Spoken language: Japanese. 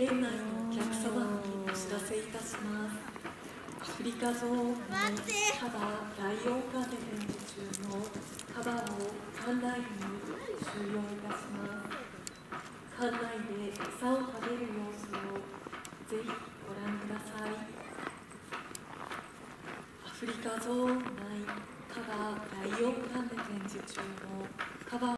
園内のお客様にお知らせいたしますアフリカゾーンのカバーイオン館で展示中のカバーを館内に収容いたします館内で餌を食べる様子をぜひご覧くださいアフリカゾーン内カバーイオン館で展示中の